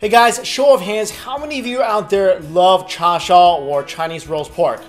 Hey guys, show of hands, how many of you out there love cha shao or Chinese roast pork?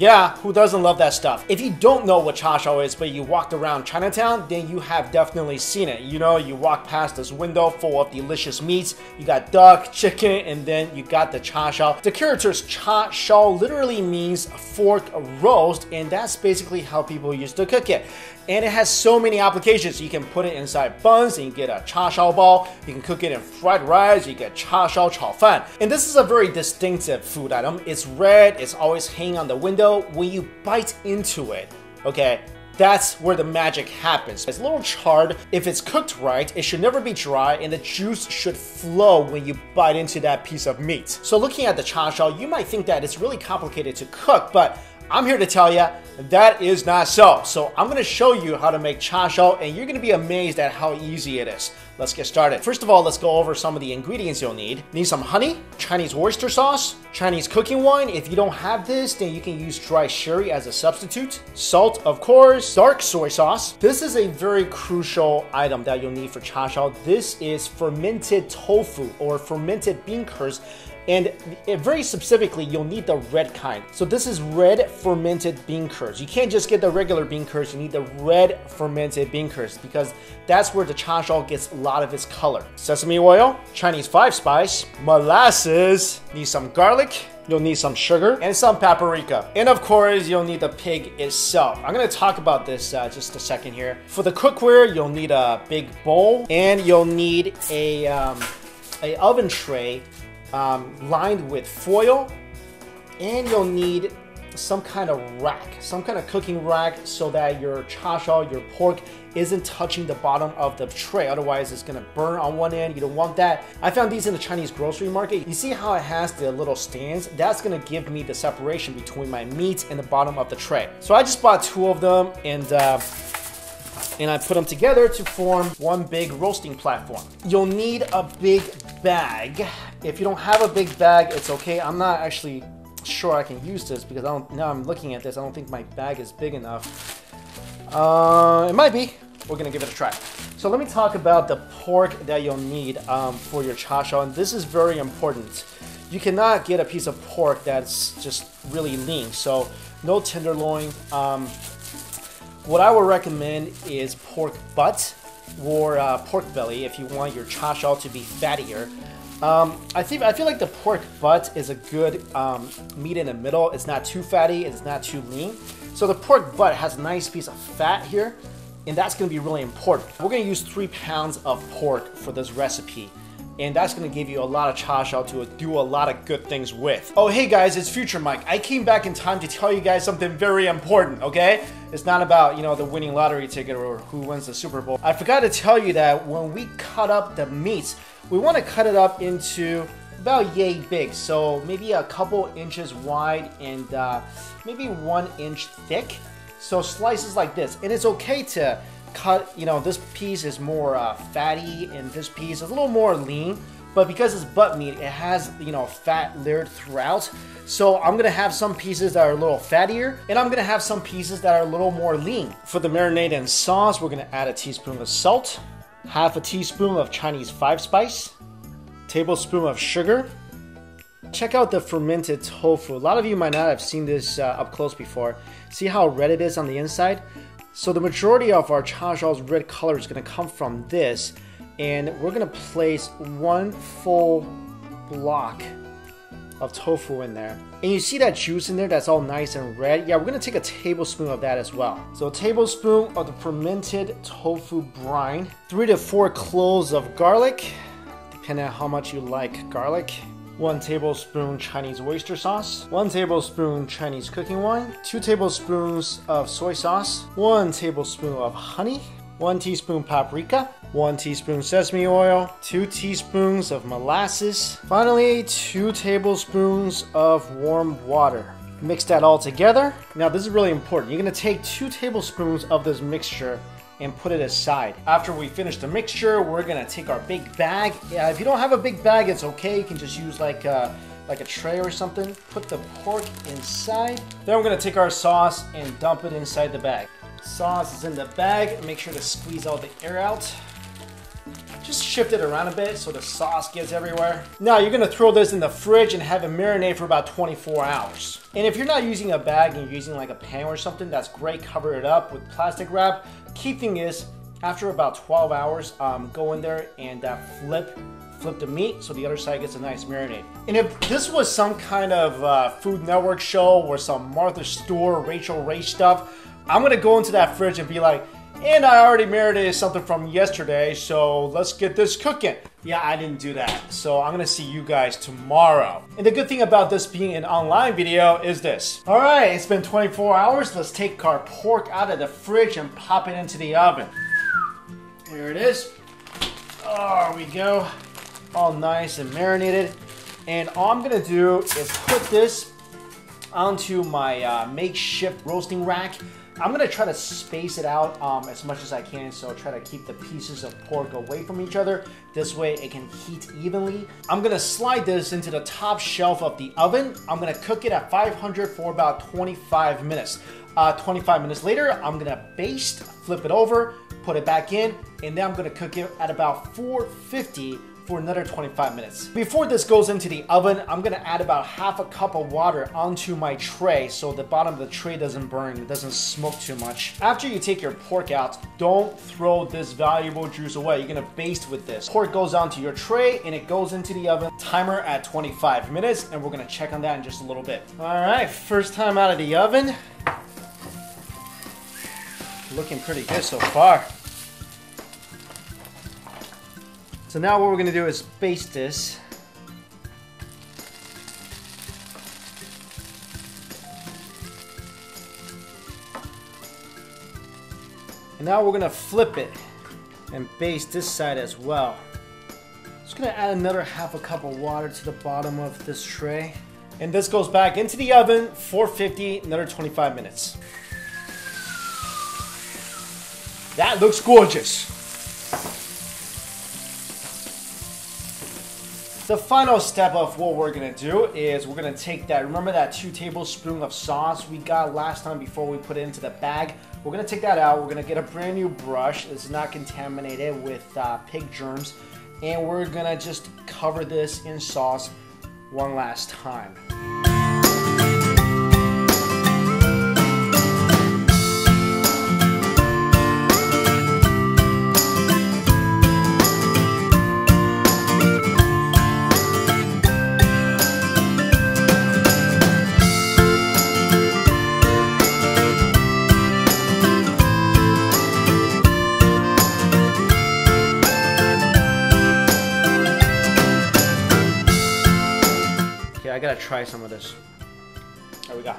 Yeah, who doesn't love that stuff? If you don't know what cha shao is, but you walked around Chinatown, then you have definitely seen it. You know, you walk past this window full of delicious meats. You got duck, chicken, and then you got the cha shao. The characters cha shao literally means fork roast, and that's basically how people used to cook it. And it has so many applications. You can put it inside buns and you get a cha shao bao. You can cook it in fried rice, you get cha shao chao fan. And this is a very distinctive food item. It's red, it's always hanging on the window. When you bite into it, okay, that's where the magic happens. It's a little charred. If it's cooked right, it should never be dry and the juice should flow when you bite into that piece of meat. So looking at the cha shao, you might think that it's really complicated to cook, but I'm here to tell you that is not so. So I'm gonna show you how to make cha shao and you're gonna be amazed at how easy it is. Let's get started. First of all, let's go over some of the ingredients you'll need. Need some honey, Chinese oyster sauce, Chinese cooking wine. If you don't have this, then you can use dry sherry as a substitute. Salt, of course, dark soy sauce. This is a very crucial item that you'll need for cha shao. This is fermented tofu or fermented bean curds and very specifically, you'll need the red kind. So this is red fermented bean curds. You can't just get the regular bean curds, you need the red fermented bean curds because that's where the cha shao gets a lot of its color. Sesame oil, Chinese five spice, molasses, need some garlic, You'll need some sugar and some paprika. And of course, you'll need the pig itself. I'm gonna talk about this uh, just a second here. For the cookware, you'll need a big bowl and you'll need a, um, a oven tray um, lined with foil and you'll need some kind of rack, some kind of cooking rack so that your cha shao, your pork isn't touching the bottom of the tray. Otherwise, it's gonna burn on one end. You don't want that. I found these in the Chinese grocery market. You see how it has the little stands? That's gonna give me the separation between my meat and the bottom of the tray. So I just bought two of them and uh, and I put them together to form one big roasting platform. You'll need a big bag. If you don't have a big bag, it's okay. I'm not actually sure I can use this because I don't, now I'm looking at this, I don't think my bag is big enough. Uh, it might be. We're gonna give it a try. So let me talk about the pork that you'll need um, for your cha shao, and this is very important. You cannot get a piece of pork that's just really lean, so no tenderloin. Um, what I would recommend is pork butt or uh, pork belly if you want your cha shao to be fattier. Um, I think I feel like the pork butt is a good um, meat in the middle. It's not too fatty. It's not too lean. So the pork butt has a nice piece of fat here, and that's going to be really important. We're going to use three pounds of pork for this recipe and that's gonna give you a lot of cha to do a lot of good things with. Oh, hey guys, it's Future Mike. I came back in time to tell you guys something very important, okay? It's not about, you know, the winning lottery ticket or who wins the Super Bowl. I forgot to tell you that when we cut up the meats, we wanna cut it up into about yay big, so maybe a couple inches wide and uh, maybe one inch thick. So slices like this, and it's okay to cut, you know, this piece is more uh, fatty and this piece is a little more lean. But because it's butt meat, it has, you know, fat layered throughout. So I'm gonna have some pieces that are a little fattier, and I'm gonna have some pieces that are a little more lean. For the marinade and sauce, we're gonna add a teaspoon of salt, half a teaspoon of Chinese five spice, tablespoon of sugar. Check out the fermented tofu. A lot of you might not have seen this uh, up close before. See how red it is on the inside? So the majority of our cha red color is to come from this, and we're to place one full block of tofu in there. And you see that juice in there that's all nice and red? Yeah, we're gonna take a tablespoon of that as well. So a tablespoon of the fermented tofu brine, three to four cloves of garlic, depending on how much you like garlic. 1 tablespoon Chinese oyster sauce, 1 tablespoon Chinese cooking wine, 2 tablespoons of soy sauce, 1 tablespoon of honey, 1 teaspoon paprika, 1 teaspoon sesame oil, 2 teaspoons of molasses, finally 2 tablespoons of warm water. Mix that all together. Now this is really important. You're going to take 2 tablespoons of this mixture and put it aside. After we finish the mixture, we're gonna take our big bag. Yeah, if you don't have a big bag, it's okay. You can just use like a, uh, like a tray or something. Put the pork inside. Then we're gonna take our sauce and dump it inside the bag. Sauce is in the bag. Make sure to squeeze all the air out. Just shift it around a bit so the sauce gets everywhere. Now you're gonna throw this in the fridge and have it marinate for about 24 hours. And if you're not using a bag and you're using like a pan or something, that's great. Cover it up with plastic wrap. Key thing is, after about 12 hours, um, go in there and uh, flip flip the meat so the other side gets a nice marinade. And if this was some kind of uh, Food Network show or some Martha Stewart, Rachael Ray stuff, I'm gonna go into that fridge and be like, and I already marinated something from yesterday, so let's get this cooking. Yeah, I didn't do that, so I'm gonna see you guys tomorrow. And the good thing about this being an online video is this. All right, it's been 24 hours. Let's take our pork out of the fridge and pop it into the oven. There it is. There we go all nice and marinated. And all I'm gonna do is put this onto my uh, makeshift roasting rack. I'm gonna try to space it out um, as much as I can, so I'll try to keep the pieces of pork away from each other. This way it can heat evenly. I'm gonna slide this into the top shelf of the oven. I'm gonna cook it at 500 for about 25 minutes. Uh, 25 minutes later, I'm gonna baste, flip it over, put it back in, and then I'm gonna cook it at about 450 for another 25 minutes. Before this goes into the oven, I'm gonna add about half a cup of water onto my tray so the bottom of the tray doesn't burn, it doesn't smoke too much. After you take your pork out, don't throw this valuable juice away. You're gonna baste with this. Pork goes onto your tray and it goes into the oven. Timer at 25 minutes and we're gonna check on that in just a little bit. All right, first time out of the oven. Looking pretty good so far. So now what we're gonna do is baste this. And now we're gonna flip it and baste this side as well. Just gonna add another half a cup of water to the bottom of this tray. And this goes back into the oven, 450, another 25 minutes. That looks gorgeous. The final step of what we're gonna do is we're gonna take that, remember that two tablespoons of sauce we got last time before we put it into the bag? We're gonna take that out, we're gonna get a brand new brush that's not contaminated with uh, pig germs, and we're gonna just cover this in sauce one last time. Gotta try some of this. There we go.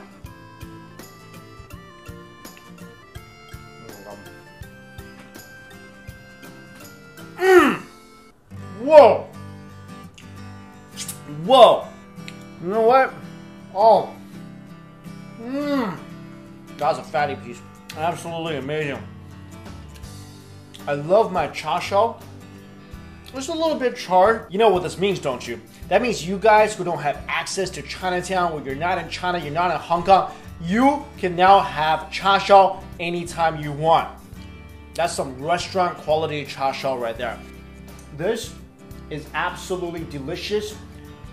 Mmm! Whoa! Whoa! You know what? Oh. Mmm. That's a fatty piece. Absolutely amazing. I love my cha shao. It's a little bit charred. You know what this means, don't you? That means you guys who don't have access to Chinatown, or you're not in China, you're not in Hong Kong, you can now have cha shao anytime you want. That's some restaurant quality cha shao right there. This is absolutely delicious.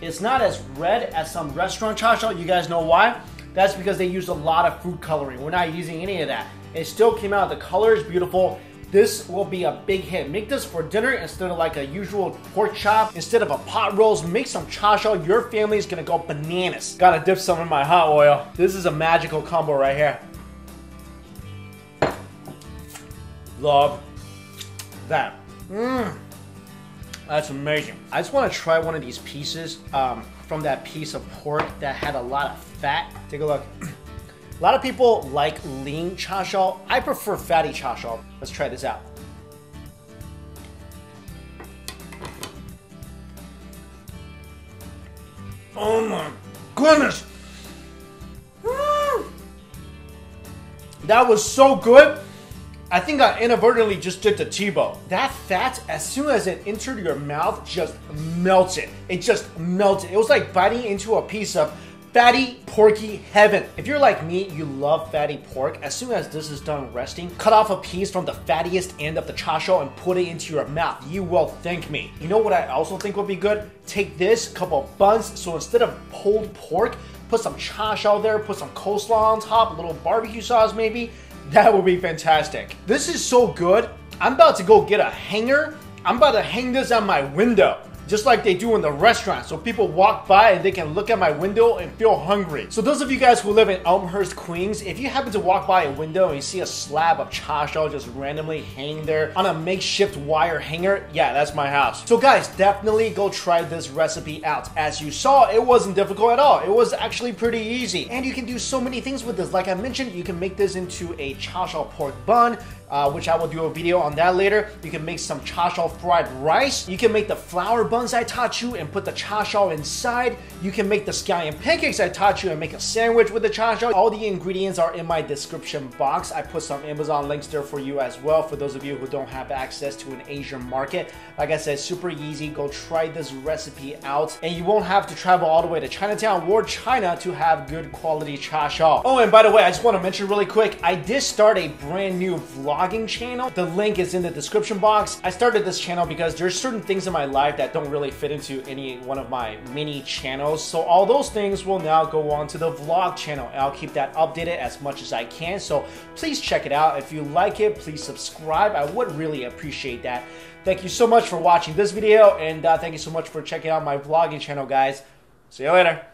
It's not as red as some restaurant cha shao. You guys know why? That's because they use a lot of food coloring. We're not using any of that. It still came out. The color is beautiful. This will be a big hit. Make this for dinner instead of like a usual pork chop. Instead of a pot roast, make some cha shao. Your family is gonna go bananas. Gotta dip some in my hot oil. This is a magical combo right here. Love that. Mmm. That's amazing. I just want to try one of these pieces um, from that piece of pork that had a lot of fat. Take a look. A lot of people like lean cha shao. I prefer fatty cha shao. Let's try this out. Oh my goodness! That was so good. I think I inadvertently just did the Tebow. That fat, as soon as it entered your mouth, just melted. It just melted. It was like biting into a piece of fatty porky heaven. If you're like me, you love fatty pork. As soon as this is done resting, cut off a piece from the fattiest end of the cha shao and put it into your mouth. You will thank me. You know what I also think would be good? Take this couple buns. So instead of pulled pork, put some cha shao there, put some coleslaw on top, a little barbecue sauce maybe. That would be fantastic. This is so good. I'm about to go get a hanger. I'm about to hang this on my window just like they do in the restaurant. So people walk by and they can look at my window and feel hungry. So those of you guys who live in Elmhurst, Queens, if you happen to walk by a window and you see a slab of cha shao just randomly hanging there on a makeshift wire hanger, yeah, that's my house. So guys, definitely go try this recipe out. As you saw, it wasn't difficult at all. It was actually pretty easy. And you can do so many things with this. Like I mentioned, you can make this into a cha shao pork bun uh, which I will do a video on that later. You can make some cha shao fried rice. You can make the flour buns I taught you and put the cha shao inside. You can make the scallion pancakes I taught you and make a sandwich with the cha shao. All the ingredients are in my description box. I put some Amazon links there for you as well for those of you who don't have access to an Asian market. Like I said, super easy. Go try this recipe out and you won't have to travel all the way to Chinatown or China to have good quality cha shao. Oh, and by the way, I just want to mention really quick, I did start a brand new vlog vlogging channel. The link is in the description box. I started this channel because there's certain things in my life that don't really fit into any one of my mini channels. So all those things will now go on to the vlog channel and I'll keep that updated as much as I can. So please check it out. If you like it, please subscribe. I would really appreciate that. Thank you so much for watching this video and uh, thank you so much for checking out my vlogging channel, guys. See you later.